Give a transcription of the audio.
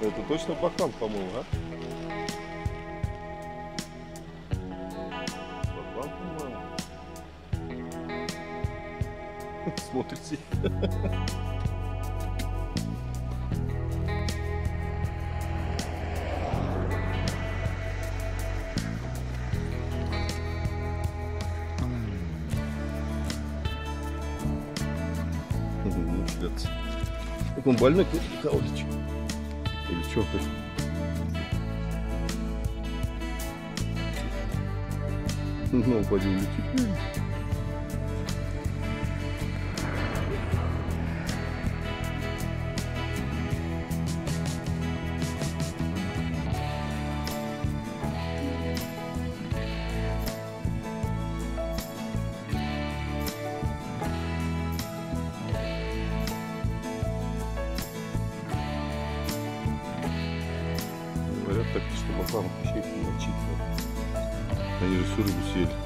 Это точно баклан, по-моему, а? Баклан, по-моему. Смотрите. Ну, шлется. Как он больной, Михайлович? Или ты? Ну, пойди улетит. Так, что баклан вообще не мочить. Они же всю рыбу съели.